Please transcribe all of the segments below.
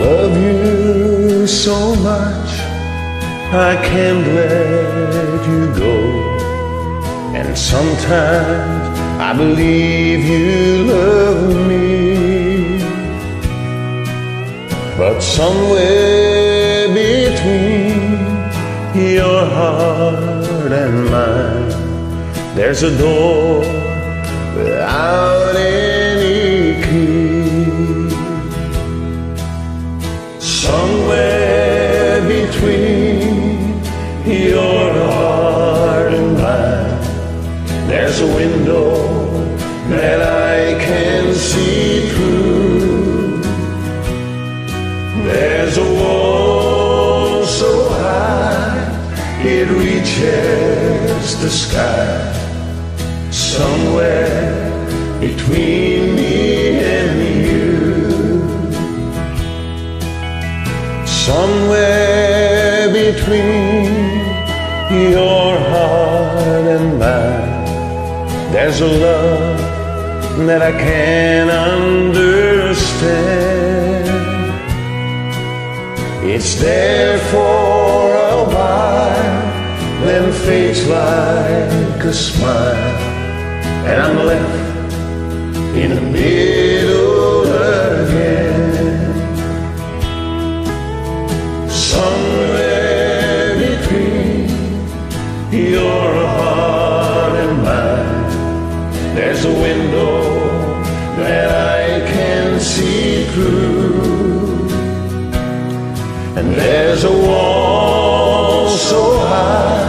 love you so much, I can't let you go. And sometimes I believe you love me. But somewhere between your heart and mine, there's a door without any that I can see through. There's a wall so high it reaches the sky. Somewhere between me and you. Somewhere between your there's a love that I can't understand. It's there for a while, then fades like a smile, and I'm left in the middle again. Somewhere between your heart And there's a wall so high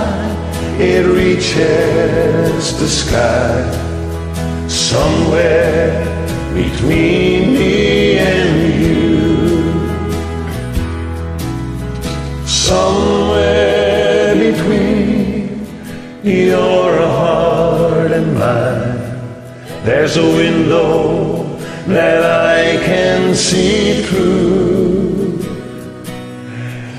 it reaches the sky. Somewhere between me and you. Somewhere between your heart and mine, there's a window that I can see through.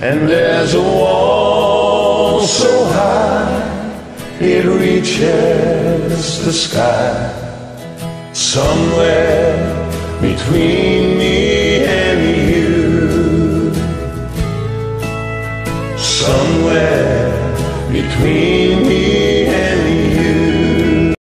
And there's a wall so high it reaches the sky. Somewhere between me and you. Somewhere between